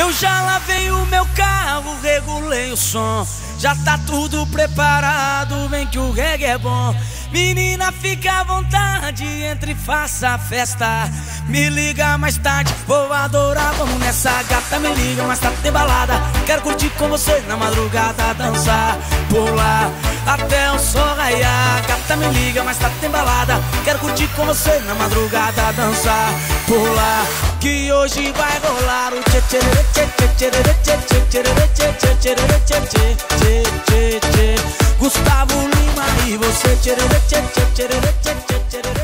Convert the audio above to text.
Eu já lavei o meu carro, regulei o som. Já tá tudo preparado, vem que o reggae é bom. Menina, fica à vontade, entre e faça a festa. Me liga mais tarde, vou adorar, vamos nessa gata. Me liga mais tarde, tem balada. Quero curtir com você na madrugada, dançar, pular até o sol raiar. Gata, me liga mais tarde, tem balada. Quero curtir com você na madrugada, dançar, pular. Que hoje vai rolar o tchê tchê tchê tchê tchê tchê tchê tchê tchê tchê tchê tchê Gustavo Lima e você tchê tchê tchê tchê tchê tchê